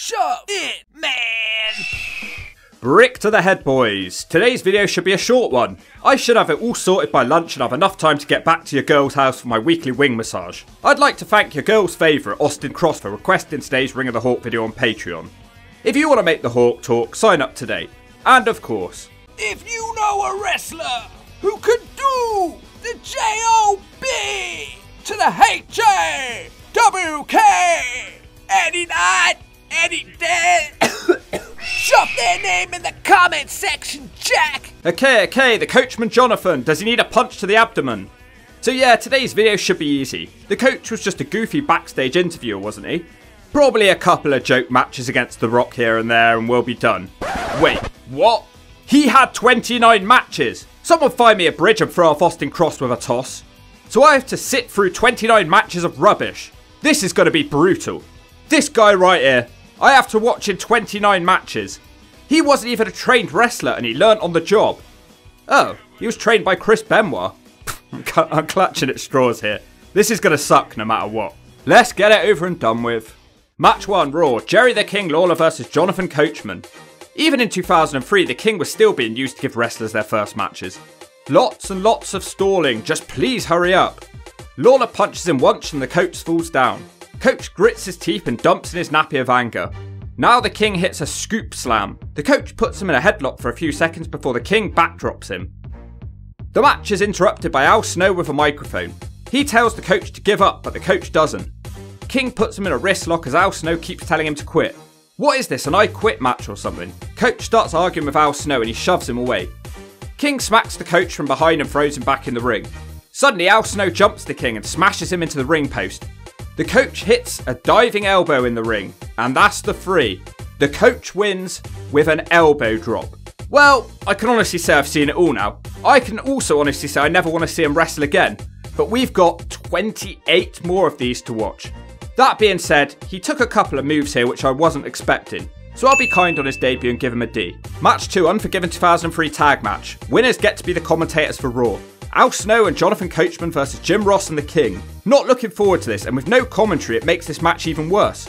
Shove it, man! Brick to the head, boys. Today's video should be a short one. I should have it all sorted by lunch and have enough time to get back to your girl's house for my weekly wing massage. I'd like to thank your girl's favourite, Austin Cross, for requesting today's Ring of the Hawk video on Patreon. If you want to make the Hawk talk, sign up today. And of course, If you know a wrestler who could do the J-O-B to the H-A-W-K any night, any day, shove their name in the comment section, Jack! Okay, okay, the coachman Jonathan, does he need a punch to the abdomen? So yeah, today's video should be easy. The coach was just a goofy backstage interviewer, wasn't he? Probably a couple of joke matches against The Rock here and there and we'll be done. Wait, what? He had 29 matches! Someone find me a bridge and throw off Austin Cross with a toss. So I have to sit through 29 matches of rubbish. This is going to be brutal. This guy right here, I have to watch in 29 matches. He wasn't even a trained wrestler and he learnt on the job. Oh, he was trained by Chris Benoit. I'm clutching at straws here. This is going to suck no matter what. Let's get it over and done with. Match 1 Raw Jerry the King Lawler versus Jonathan Coachman. Even in 2003, the King was still being used to give wrestlers their first matches. Lots and lots of stalling, just please hurry up. Lawler punches him once and the coach falls down. Coach grits his teeth and dumps in his nappy of anger. Now the King hits a scoop slam. The coach puts him in a headlock for a few seconds before the King backdrops him. The match is interrupted by Al Snow with a microphone. He tells the coach to give up, but the coach doesn't. King puts him in a wrist lock as Al Snow keeps telling him to quit. What is this, an I quit match or something? Coach starts arguing with Al Snow and he shoves him away. King smacks the coach from behind and throws him back in the ring. Suddenly, Al Snow jumps the King and smashes him into the ring post. The coach hits a diving elbow in the ring, and that's the three. The coach wins with an elbow drop. Well, I can honestly say I've seen it all now. I can also honestly say I never want to see him wrestle again, but we've got 28 more of these to watch. That being said, he took a couple of moves here which I wasn't expecting, so I'll be kind on his debut and give him a D. Match 2 Unforgiven 2003 tag match. Winners get to be the commentators for Raw. Al Snow and Jonathan Coachman versus Jim Ross and The King. Not looking forward to this, and with no commentary, it makes this match even worse.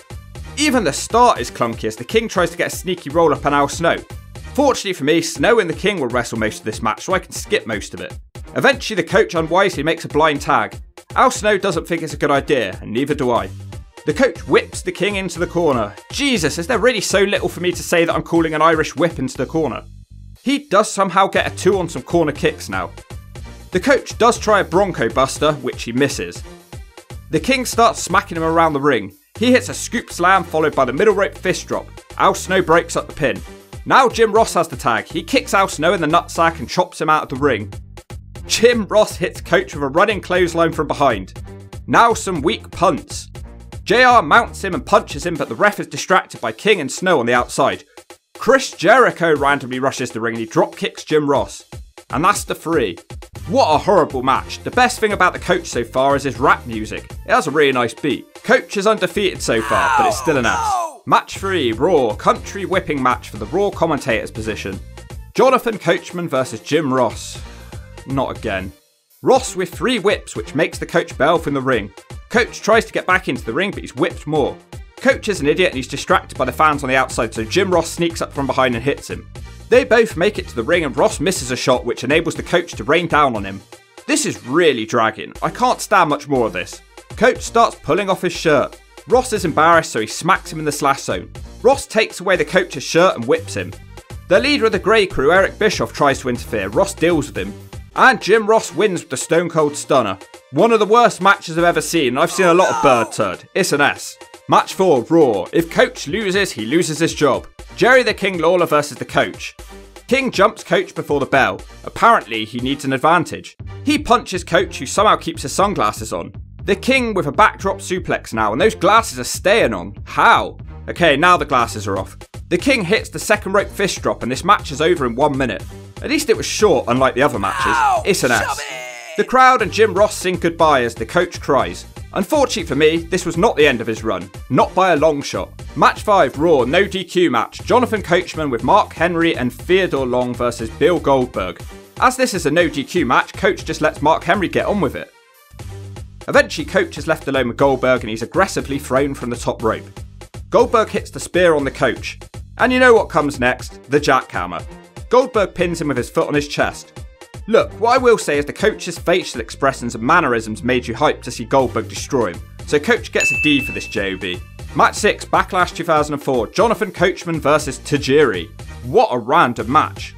Even the start is clunky as The King tries to get a sneaky roll up on Al Snow. Fortunately for me, Snow and The King will wrestle most of this match, so I can skip most of it. Eventually, the coach unwisely makes a blind tag. Al Snow doesn't think it's a good idea, and neither do I. The coach whips the king into the corner. Jesus, is there really so little for me to say that I'm calling an Irish whip into the corner? He does somehow get a two on some corner kicks now. The coach does try a Bronco Buster, which he misses. The king starts smacking him around the ring. He hits a scoop slam followed by the middle rope fist drop. Al Snow breaks up the pin. Now Jim Ross has the tag. He kicks Al Snow in the nutsack and chops him out of the ring. Jim Ross hits coach with a running clothesline from behind. Now some weak punts. JR mounts him and punches him, but the ref is distracted by King and Snow on the outside. Chris Jericho randomly rushes the ring and he drop kicks Jim Ross. And that's the three. What a horrible match. The best thing about the coach so far is his rap music. It has a really nice beat. Coach is undefeated so far, but it's still an ass. Match 3 Raw Country Whipping match for the Raw commentator's position. Jonathan Coachman versus Jim Ross. Not again. Ross with three whips, which makes the coach bail from the ring. Coach tries to get back into the ring, but he's whipped more. Coach is an idiot and he's distracted by the fans on the outside, so Jim Ross sneaks up from behind and hits him. They both make it to the ring, and Ross misses a shot, which enables the coach to rain down on him. This is really dragging. I can't stand much more of this. Coach starts pulling off his shirt. Ross is embarrassed, so he smacks him in the slash zone. Ross takes away the coach's shirt and whips him. The leader of the Grey Crew, Eric Bischoff, tries to interfere. Ross deals with him. And Jim Ross wins with the Stone Cold Stunner. One of the worst matches I've ever seen, I've seen a lot of bird turd. It's an S. Match 4, Raw. If Coach loses, he loses his job. Jerry the King Lawler versus the Coach. King jumps Coach before the bell. Apparently, he needs an advantage. He punches Coach, who somehow keeps his sunglasses on. The King with a backdrop suplex now, and those glasses are staying on. How? Okay, now the glasses are off. The King hits the second rope fist drop, and this match is over in one minute. At least it was short, unlike the other matches. It's an S. The crowd and Jim Ross sing goodbye as the coach cries. Unfortunately for me, this was not the end of his run. Not by a long shot. Match 5 Raw, no DQ match. Jonathan Coachman with Mark Henry and Theodore Long versus Bill Goldberg. As this is a no DQ match, Coach just lets Mark Henry get on with it. Eventually, Coach is left alone with Goldberg and he's aggressively thrown from the top rope. Goldberg hits the spear on the coach. And you know what comes next? The jackhammer. Goldberg pins him with his foot on his chest. Look, what I will say is the coach's facial expressions and mannerisms made you hyped to see Goldberg destroy him, so coach gets a D for this JOB. Match 6, Backlash 2004, Jonathan Coachman versus Tajiri. What a random match.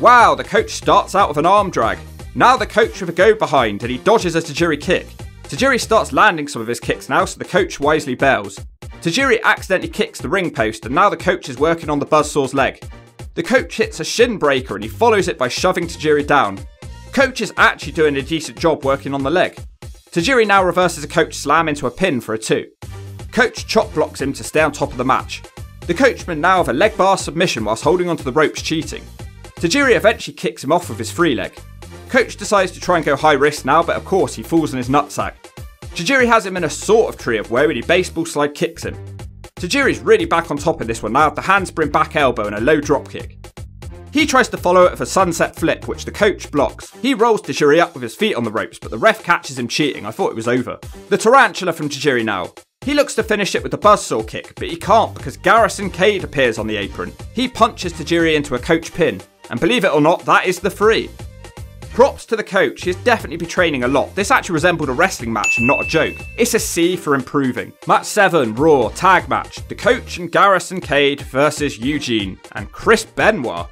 Wow, the coach starts out with an arm drag. Now the coach with a go behind and he dodges a Tajiri kick. Tajiri starts landing some of his kicks now, so the coach wisely bails. Tajiri accidentally kicks the ring post and now the coach is working on the buzzsaw's leg. The coach hits a shin breaker and he follows it by shoving Tajiri down. Coach is actually doing a decent job working on the leg. Tajiri now reverses a coach slam into a pin for a 2. Coach chop blocks him to stay on top of the match. The coachman now have a leg bar submission whilst holding onto the ropes cheating. Tajiri eventually kicks him off with his free leg. Coach decides to try and go high risk now, but of course he falls on his nutsack. Tajiri has him in a sort of tree of woe and he baseball slide kicks him. Tajiri's really back on top in this one now with the handspring back elbow and a low drop kick. He tries to follow it with a sunset flip, which the coach blocks. He rolls Tajiri up with his feet on the ropes, but the ref catches him cheating. I thought it was over. The tarantula from Tajiri now. He looks to finish it with the buzzsaw kick, but he can't because Garrison Cade appears on the apron. He punches Tajiri into a coach pin, and believe it or not, that is the free. Props to the coach, he's definitely been training a lot. This actually resembled a wrestling match and not a joke. It's a C for improving. Match 7, Raw, tag match. The coach and Garrison Cade versus Eugene and Chris Benoit.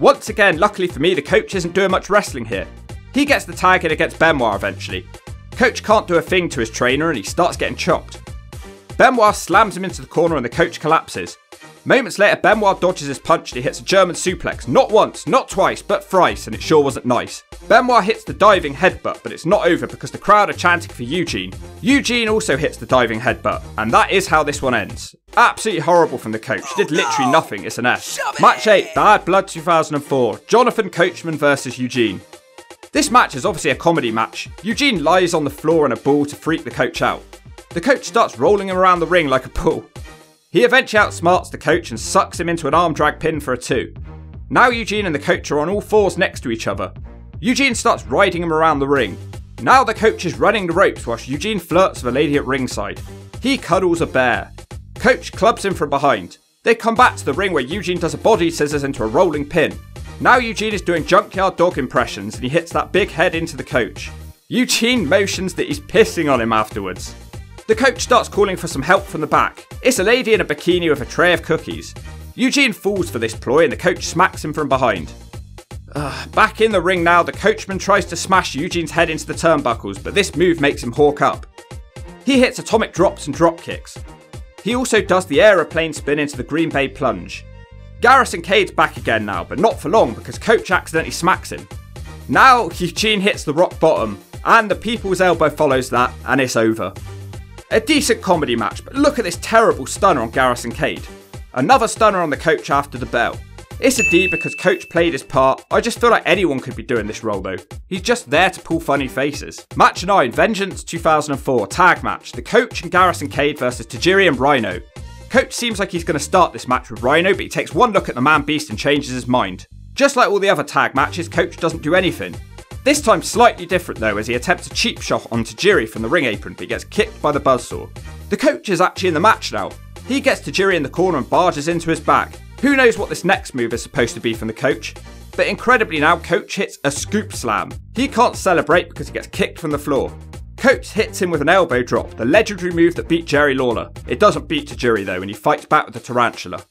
Once again, luckily for me, the coach isn't doing much wrestling here. He gets the tag in against Benoit eventually. Coach can't do a thing to his trainer and he starts getting chopped. Benoit slams him into the corner and the coach collapses. Moments later, Benoit dodges his punch and he hits a German suplex. Not once, not twice, but thrice, and it sure wasn't nice. Benoit hits the diving headbutt, but it's not over because the crowd are chanting for Eugene. Eugene also hits the diving headbutt, and that is how this one ends. Absolutely horrible from the coach. Did literally nothing, it's an S. Match 8, Bad Blood 2004. Jonathan Coachman versus Eugene. This match is obviously a comedy match. Eugene lies on the floor in a ball to freak the coach out. The coach starts rolling him around the ring like a pool. He eventually outsmarts the coach and sucks him into an arm drag pin for a 2. Now Eugene and the coach are on all fours next to each other. Eugene starts riding him around the ring. Now the coach is running the ropes whilst Eugene flirts with a lady at ringside. He cuddles a bear. Coach clubs him from behind. They come back to the ring where Eugene does a body scissors into a rolling pin. Now Eugene is doing junkyard dog impressions and he hits that big head into the coach. Eugene motions that he's pissing on him afterwards. The coach starts calling for some help from the back. It's a lady in a bikini with a tray of cookies. Eugene falls for this ploy and the coach smacks him from behind. Uh, back in the ring now, the coachman tries to smash Eugene's head into the turnbuckles, but this move makes him hawk up. He hits atomic drops and drop kicks. He also does the aeroplane spin into the Green Bay plunge. Garrison Cade's back again now, but not for long because Coach accidentally smacks him. Now Eugene hits the rock bottom, and the people's elbow follows that, and it's over. A decent comedy match, but look at this terrible stunner on Garrison Cade. Another stunner on the coach after the bell. It's a D because coach played his part. I just feel like anyone could be doing this role though. He's just there to pull funny faces. Match 9, Vengeance 2004, tag match. The coach and Garrison Cade versus Tajiri and Rhino. Coach seems like he's going to start this match with Rhino, but he takes one look at the man beast and changes his mind. Just like all the other tag matches, Coach doesn't do anything. This time slightly different though, as he attempts a cheap shot on Tajiri from the ring apron, but gets kicked by the buzzsaw. The coach is actually in the match now. He gets Tajiri in the corner and barges into his back. Who knows what this next move is supposed to be from the coach? But incredibly now, Coach hits a scoop slam. He can't celebrate because he gets kicked from the floor. Coach hits him with an elbow drop, the legendary move that beat Jerry Lawler. It doesn't beat Tajiri though, and he fights back with the tarantula.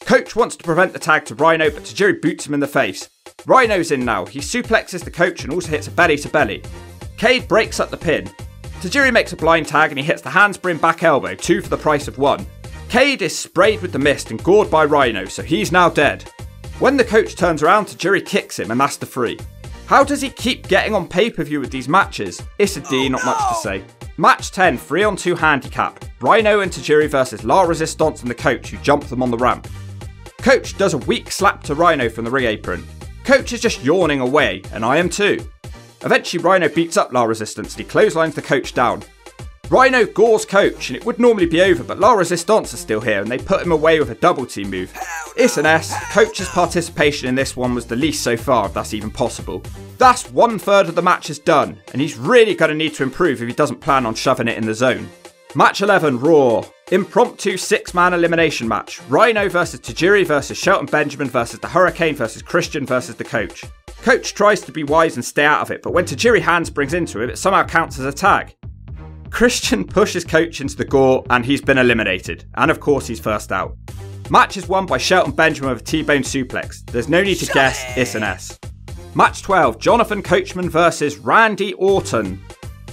Coach wants to prevent the tag to Rhino, but Tajiri boots him in the face. Rhino's in now. He suplexes the coach and also hits a belly to belly. Cade breaks up the pin. Tajiri makes a blind tag and he hits the handspring back elbow, two for the price of one. Cade is sprayed with the mist and gored by Rhino, so he's now dead. When the coach turns around, Tajiri kicks him and that's the free. How does he keep getting on pay per view with these matches? It's a D, oh, not much to say. Match 10, 3 on 2 handicap. Rhino and Tajiri versus La Resistance and the coach who jump them on the ramp. Coach does a weak slap to Rhino from the ring apron. Coach is just yawning away, and I am too. Eventually, Rhino beats up La Resistance and he clotheslines the coach down. Rhino gores Coach, and it would normally be over, but La Resistance are still here, and they put him away with a double team move. It's an S. Coach's participation in this one was the least so far, if that's even possible. Thus, one third of the match is done, and he's really going to need to improve if he doesn't plan on shoving it in the zone. Match 11 Raw. Impromptu six man elimination match. Rhino versus Tajiri versus Shelton Benjamin versus the Hurricane versus Christian versus the coach. Coach tries to be wise and stay out of it, but when Tajiri hands brings into it, it somehow counts as a tag. Christian pushes Coach into the gore and he's been eliminated. And of course, he's first out. Match is won by Shelton Benjamin with a T-bone suplex. There's no need to guess, it's an S. Match 12, Jonathan Coachman versus Randy Orton.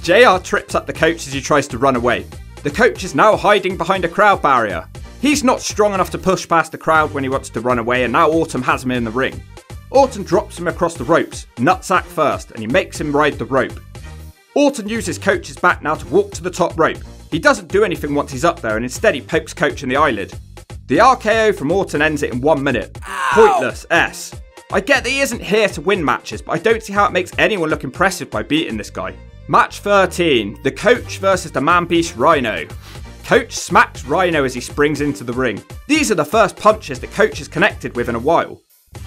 JR trips up the coach as he tries to run away. The coach is now hiding behind a crowd barrier. He's not strong enough to push past the crowd when he wants to run away, and now Orton has him in the ring. Orton drops him across the ropes, nutsack first, and he makes him ride the rope. Orton uses Coach's back now to walk to the top rope. He doesn't do anything once he's up there, and instead he pokes Coach in the eyelid. The RKO from Orton ends it in one minute. Pointless, S. I get that he isn't here to win matches, but I don't see how it makes anyone look impressive by beating this guy. Match 13 The Coach versus the Man Beast Rhino. Coach smacks Rhino as he springs into the ring. These are the first punches that Coach has connected with in a while.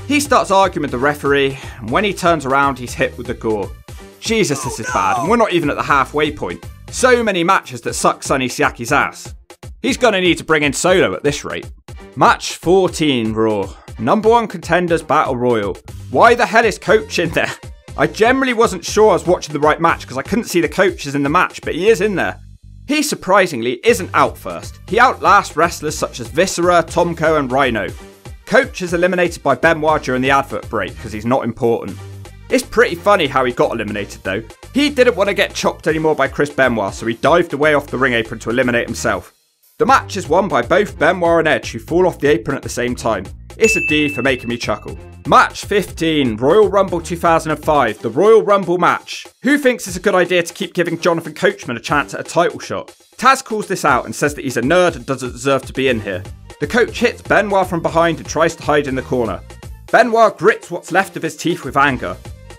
He starts arguing with the referee, and when he turns around, he's hit with the gore. Jesus, this is oh, bad, and we're not even at the halfway point. So many matches that suck Sonny Siaki's ass. He's gonna need to bring in Solo at this rate. Match 14 Raw. Number one contenders battle royal. Why the hell is Coach in there? I generally wasn't sure I was watching the right match because I couldn't see the coaches in the match, but he is in there. He surprisingly isn't out first. He outlasts wrestlers such as Viscera, Tomko, and Rhino. Coach is eliminated by Benoit during the advert break because he's not important. It's pretty funny how he got eliminated though. He didn't want to get chopped anymore by Chris Benoit, so he dived away off the ring apron to eliminate himself. The match is won by both Benoit and Edge, who fall off the apron at the same time. It's a D for making me chuckle. Match 15, Royal Rumble 2005, the Royal Rumble match. Who thinks it's a good idea to keep giving Jonathan Coachman a chance at a title shot? Taz calls this out and says that he's a nerd and doesn't deserve to be in here. The coach hits Benoit from behind and tries to hide in the corner. Benoit grits what's left of his teeth with anger.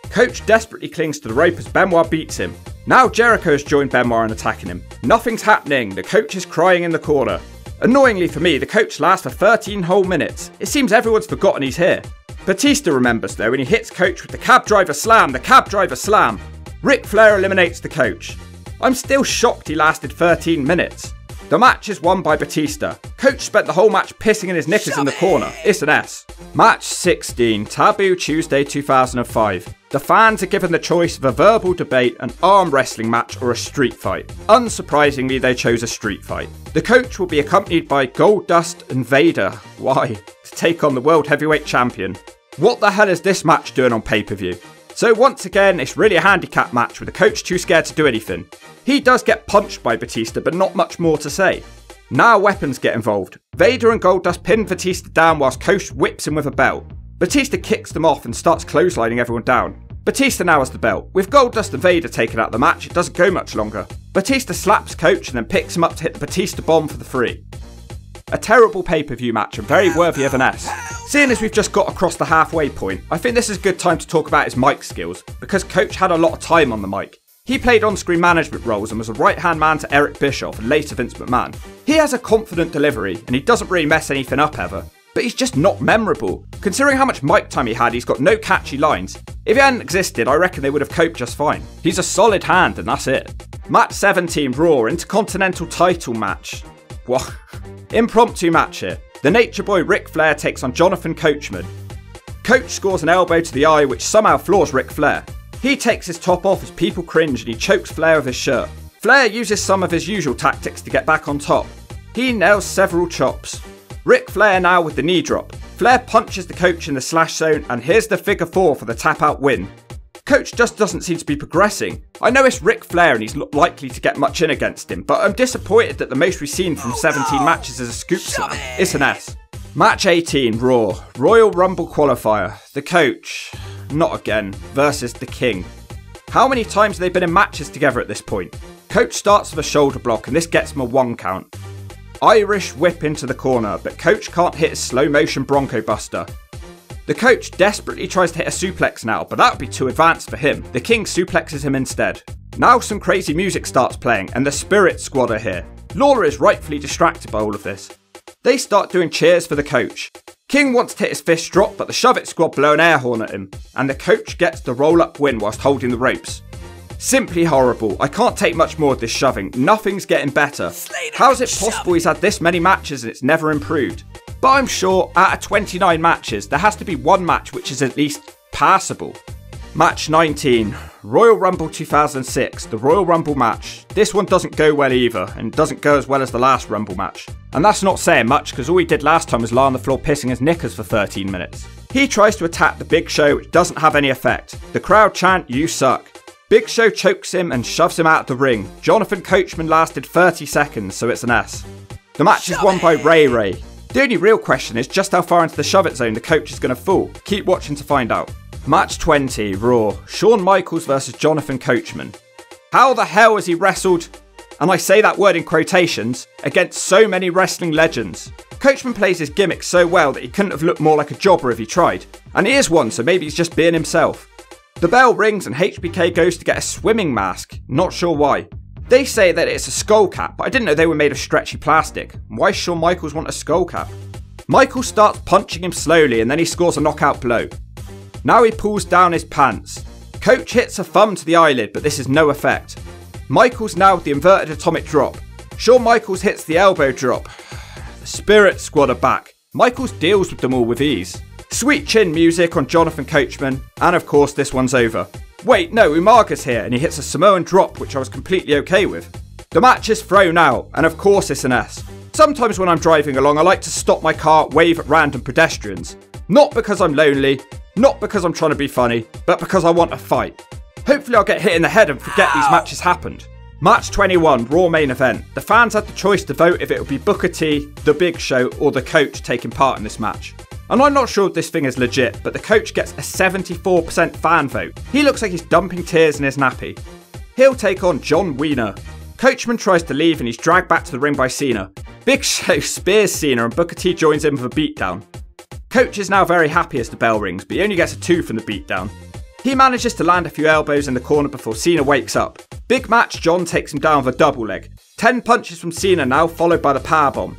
Coach desperately clings to the rope as Benoit beats him. Now Jericho has joined Benoit in attacking him. Nothing's happening, the coach is crying in the corner. Annoyingly for me, the coach lasts for 13 whole minutes. It seems everyone's forgotten he's here. Batista remembers though and he hits Coach with the cab driver slam, the cab driver slam. Ric Flair eliminates the coach. I'm still shocked he lasted 13 minutes. The match is won by Batista. Coach spent the whole match pissing in his knickers in the corner. It's an S. Match 16, Taboo Tuesday 2005. The fans are given the choice of a verbal debate, an arm wrestling match, or a street fight. Unsurprisingly, they chose a street fight. The coach will be accompanied by Goldust and Vader. Why? To take on the World Heavyweight Champion. What the hell is this match doing on pay per view? So, once again, it's really a handicap match with the coach too scared to do anything. He does get punched by Batista, but not much more to say. Now weapons get involved. Vader and Goldust pin Batista down whilst Coach whips him with a belt. Batista kicks them off and starts clotheslining everyone down. Batista now has the belt. With Goldust and Vader taken out of the match, it doesn't go much longer. Batista slaps Coach and then picks him up to hit the Batista bomb for the free. A terrible pay per view match and very worthy of an S. Seeing as we've just got across the halfway point, I think this is a good time to talk about his mic skills, because Coach had a lot of time on the mic. He played on screen management roles and was a right hand man to Eric Bischoff and later Vince McMahon. He has a confident delivery and he doesn't really mess anything up ever, but he's just not memorable. Considering how much mic time he had, he's got no catchy lines. If he hadn't existed, I reckon they would have coped just fine. He's a solid hand and that's it. Match 17 Raw Intercontinental title match. What? Impromptu match here. The Nature Boy Ric Flair takes on Jonathan Coachman. Coach scores an elbow to the eye which somehow floors Ric Flair. He takes his top off as people cringe and he chokes Flair with his shirt. Flair uses some of his usual tactics to get back on top. He nails several chops. Ric Flair now with the knee drop. Flair punches the coach in the slash zone and here's the figure four for the tap out win. Coach just doesn't seem to be progressing. I know it's Ric Flair and he's not likely to get much in against him, but I'm disappointed that the most we've seen from 17 matches is a scoop slam. It's an S. Match 18, Raw. Royal Rumble qualifier. The coach not again, versus the King. How many times have they been in matches together at this point? Coach starts with a shoulder block and this gets him a one count. Irish whip into the corner, but Coach can't hit a slow motion Bronco Buster. The coach desperately tries to hit a suplex now, but that would be too advanced for him. The king suplexes him instead. Now some crazy music starts playing, and the Spirit Squad are here. Lawler is rightfully distracted by all of this. They start doing cheers for the coach. King wants to hit his fist drop, but the Shove It squad blow an air horn at him, and the coach gets the roll up win whilst holding the ropes. Simply horrible. I can't take much more of this shoving. Nothing's getting better. Slater How is it possible he's had this many matches and it's never improved? But I'm sure out of 29 matches, there has to be one match which is at least passable. Match 19, Royal Rumble 2006, the Royal Rumble match. This one doesn't go well either, and doesn't go as well as the last Rumble match. And that's not saying much, because all he did last time was lie on the floor pissing his knickers for 13 minutes. He tries to attack the Big Show, which doesn't have any effect. The crowd chant, You suck. Big Show chokes him and shoves him out of the ring. Jonathan Coachman lasted 30 seconds, so it's an S. The match is won by Ray Ray. The only real question is just how far into the shove it zone the coach is going to fall. Keep watching to find out. Match 20, Raw. Shawn Michaels versus Jonathan Coachman. How the hell has he wrestled, and I say that word in quotations, against so many wrestling legends? Coachman plays his gimmick so well that he couldn't have looked more like a jobber if he tried. And he is one, so maybe he's just being himself. The bell rings and HBK goes to get a swimming mask. Not sure why. They say that it's a skull cap, but I didn't know they were made of stretchy plastic. Why Shawn Michaels want a skull cap? Michael starts punching him slowly and then he scores a knockout blow. Now he pulls down his pants. Coach hits a thumb to the eyelid, but this is no effect. Michaels now with the inverted atomic drop. Shawn Michaels hits the elbow drop. The Spirit Squad are back. Michaels deals with them all with ease. Sweet chin music on Jonathan Coachman, and of course this one's over. Wait, no, Umaga's here and he hits a Samoan drop, which I was completely okay with. The match is thrown out, and of course it's an S. Sometimes when I'm driving along, I like to stop my car, wave at random pedestrians. Not because I'm lonely, not because I'm trying to be funny, but because I want a fight. Hopefully, I'll get hit in the head and forget these matches happened. Match 21, Raw main event. The fans had the choice to vote if it would be Booker T, The Big Show, or The Coach taking part in this match. And I'm not sure if this thing is legit, but The Coach gets a 74% fan vote. He looks like he's dumping tears in his nappy. He'll take on John Wiener. Coachman tries to leave and he's dragged back to the ring by Cena. Big Show spears Cena and Booker T joins in with a beatdown. Coach is now very happy as the bell rings, but he only gets a 2 from the beatdown. He manages to land a few elbows in the corner before Cena wakes up. Big match, John takes him down with a double leg. 10 punches from Cena now, followed by the powerbomb.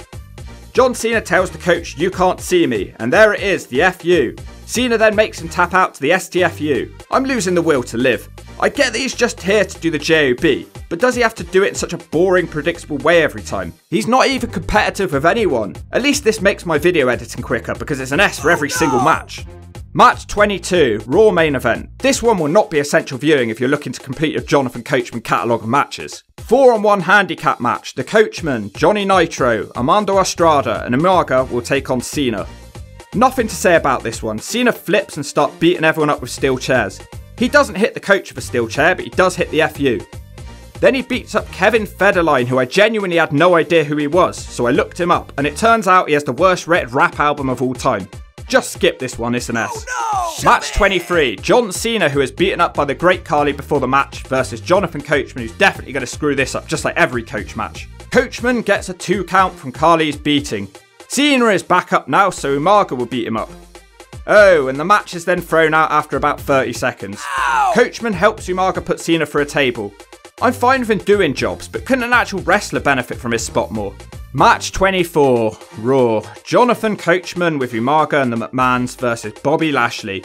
John Cena tells the coach, You can't see me, and there it is, the FU. Cena then makes him tap out to the STFU. I'm losing the will to live. I get that he's just here to do the JOB, but does he have to do it in such a boring, predictable way every time? He's not even competitive with anyone. At least this makes my video editing quicker because it's an S for every single match. Match 22, Raw main event. This one will not be essential viewing if you're looking to complete a Jonathan Coachman catalogue of matches. 4 on 1 handicap match. The Coachman, Johnny Nitro, Armando Estrada, and Umaga will take on Cena. Nothing to say about this one. Cena flips and starts beating everyone up with steel chairs. He doesn't hit the coach with a steel chair, but he does hit the FU. Then he beats up Kevin Federline, who I genuinely had no idea who he was, so I looked him up, and it turns out he has the worst rated rap album of all time. Just skip this one, it's an S. Oh, no! Match 23, John Cena, who is beaten up by the Great Khali before the match, versus Jonathan Coachman, who's definitely going to screw this up, just like every coach match. Coachman gets a two count from Khali's beating. Cena is back up now, so Umaga will beat him up. Oh, and the match is then thrown out after about 30 seconds. Ow! Coachman helps Umaga put Cena for a table. I'm fine with him doing jobs, but couldn't an actual wrestler benefit from his spot more? Match 24, Raw. Jonathan Coachman with Umaga and the McMahons versus Bobby Lashley.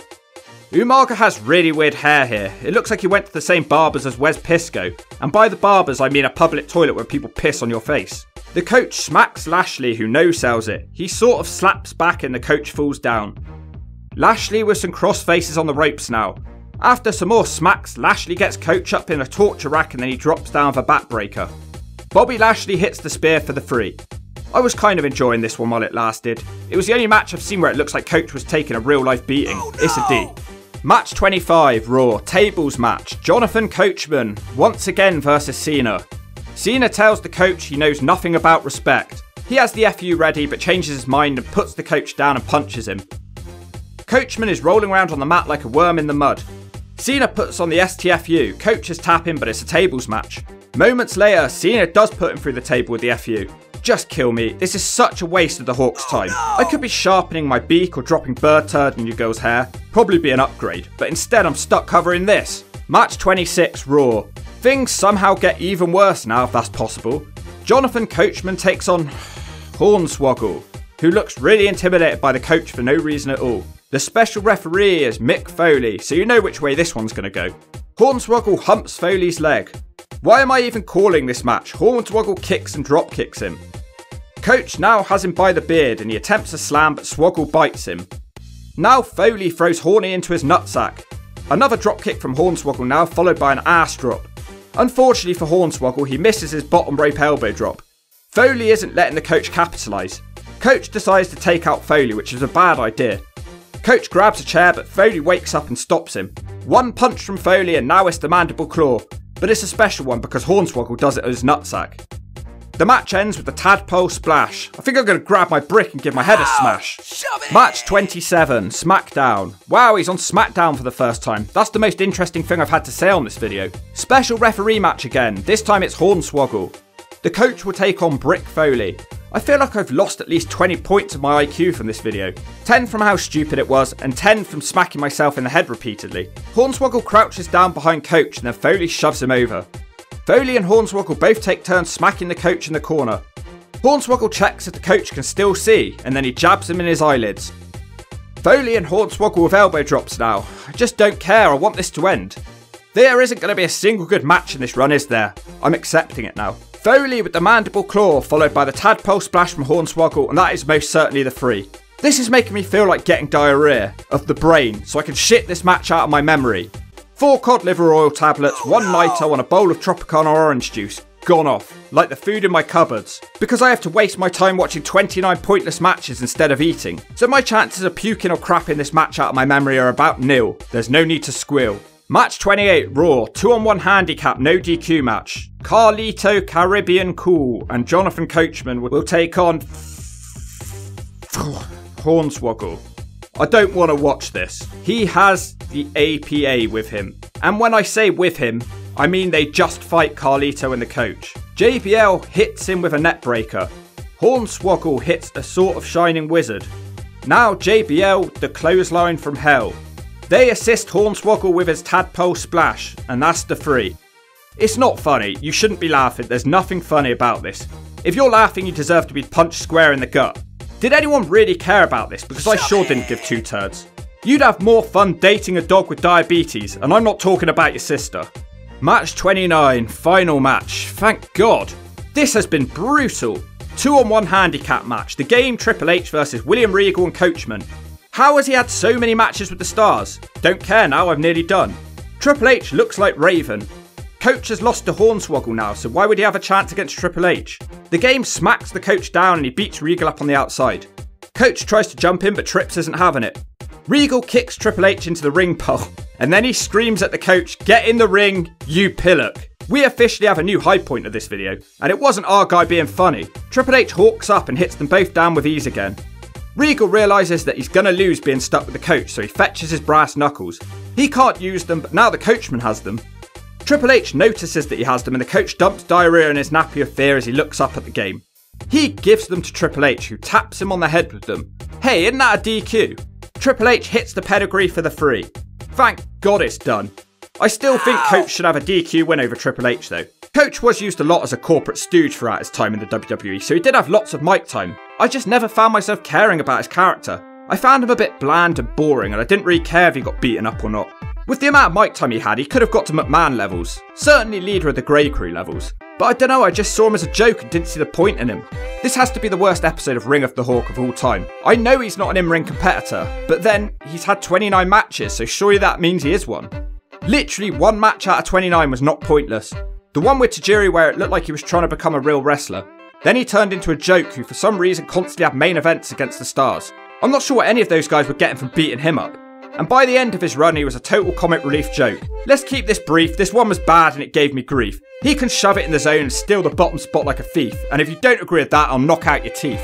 Umaga has really weird hair here. It looks like he went to the same barbers as Wes Pisco. And by the barbers, I mean a public toilet where people piss on your face. The coach smacks Lashley, who no sells it. He sort of slaps back and the coach falls down. Lashley with some cross faces on the ropes now. After some more smacks, Lashley gets Coach up in a torture rack and then he drops down a backbreaker. Bobby Lashley hits the spear for the three. I was kind of enjoying this one while it lasted. It was the only match I've seen where it looks like Coach was taking a real life beating. Oh, no! It's a D. Match 25, Raw, tables match. Jonathan Coachman, once again versus Cena. Cena tells the coach he knows nothing about respect. He has the FU ready but changes his mind and puts the coach down and punches him. Coachman is rolling around on the mat like a worm in the mud. Cena puts on the STFU, Coach is tapping but it's a tables match. Moments later, Cena does put him through the table with the FU. Just kill me, this is such a waste of the Hawk's oh, time. I could be sharpening my beak or dropping bird turd in your girl's hair, probably be an upgrade, but instead I'm stuck covering this. Match 26 Raw. Things somehow get even worse now if that's possible. Jonathan Coachman takes on Hornswoggle, who looks really intimidated by the coach for no reason at all. The special referee is Mick Foley, so you know which way this one's going to go. Hornswoggle humps Foley's leg. Why am I even calling this match? Hornswoggle kicks and drop kicks him. Coach now has him by the beard and he attempts a slam but Swoggle bites him. Now Foley throws Horny into his nutsack. Another drop kick from Hornswoggle now, followed by an ass drop. Unfortunately for Hornswoggle, he misses his bottom rope elbow drop. Foley isn't letting the coach capitalise. Coach decides to take out Foley, which is a bad idea. Coach grabs a chair, but Foley wakes up and stops him. One punch from Foley, and now it's the mandible claw, but it's a special one because Hornswoggle does it his nutsack. The match ends with the tadpole splash. I think I'm going to grab my brick and give my head a smash. Match 27, SmackDown. Wow, he's on SmackDown for the first time. That's the most interesting thing I've had to say on this video. Special referee match again. This time it's Hornswoggle. The coach will take on Brick Foley. I feel like I've lost at least 20 points of my IQ from this video. 10 from how stupid it was, and 10 from smacking myself in the head repeatedly. Hornswoggle crouches down behind Coach and then Foley shoves him over. Foley and Hornswoggle both take turns smacking the coach in the corner. Hornswoggle checks if the coach can still see, and then he jabs him in his eyelids. Foley and Hornswoggle with elbow drops now. I just don't care, I want this to end. There isn't going to be a single good match in this run, is there? I'm accepting it now. Foley with the mandible claw, followed by the tadpole splash from Hornswoggle, and that is most certainly the three. This is making me feel like getting diarrhea of the brain, so I can shit this match out of my memory. Four cod liver oil tablets, one Naito, and a bowl of Tropicana orange juice. Gone off, like the food in my cupboards. Because I have to waste my time watching 29 pointless matches instead of eating. So my chances of puking or crapping this match out of my memory are about nil. There's no need to squeal. Match 28 Raw, 2 on 1 handicap, no DQ match. Carlito, Caribbean Cool, and Jonathan Coachman will take on. Hornswoggle. I don't want to watch this. He has the APA with him. And when I say with him, I mean they just fight Carlito and the coach. JBL hits him with a neck breaker. Hornswoggle hits a sort of shining wizard. Now JBL, the clothesline from hell. They assist Hornswoggle with his tadpole splash, and that's the three. It's not funny, you shouldn't be laughing, there's nothing funny about this. If you're laughing, you deserve to be punched square in the gut. Did anyone really care about this? Because I sure didn't give two turds. You'd have more fun dating a dog with diabetes, and I'm not talking about your sister. Match 29, final match. Thank God. This has been brutal. Two on one handicap match. The game Triple H versus William Regal and Coachman. How has he had so many matches with the stars? Don't care now, I've nearly done. Triple H looks like Raven. Coach has lost to Hornswoggle now, so why would he have a chance against Triple H? The game smacks the coach down and he beats Regal up on the outside. Coach tries to jump in, but Trips isn't having it. Regal kicks Triple H into the ring pole, and then he screams at the coach, Get in the ring, you pillock. We officially have a new high point of this video, and it wasn't our guy being funny. Triple H hawks up and hits them both down with ease again. Regal realises that he's gonna lose being stuck with the coach, so he fetches his brass knuckles. He can't use them, but now the coachman has them, Triple H notices that he has them and the coach dumps diarrhea in his nappy of fear as he looks up at the game. He gives them to Triple H, who taps him on the head with them. Hey, isn't that a DQ? Triple H hits the pedigree for the free. Thank God it's done. I still think Coach should have a DQ win over Triple H though. Coach was used a lot as a corporate stooge throughout his time in the WWE, so he did have lots of mic time. I just never found myself caring about his character. I found him a bit bland and boring, and I didn't really care if he got beaten up or not. With the amount of mic time he had, he could have got to McMahon levels. Certainly leader of the Grey Crew levels. But I don't know, I just saw him as a joke and didn't see the point in him. This has to be the worst episode of Ring of the Hawk of all time. I know he's not an in ring competitor, but then he's had 29 matches, so surely that means he is one. Literally, one match out of 29 was not pointless. The one with Tajiri where it looked like he was trying to become a real wrestler. Then he turned into a joke who, for some reason, constantly had main events against the stars. I'm not sure what any of those guys were getting from beating him up and by the end of his run, he was a total comic relief joke. Let's keep this brief, this one was bad and it gave me grief. He can shove it in the zone and steal the bottom spot like a thief, and if you don't agree with that, I'll knock out your teeth.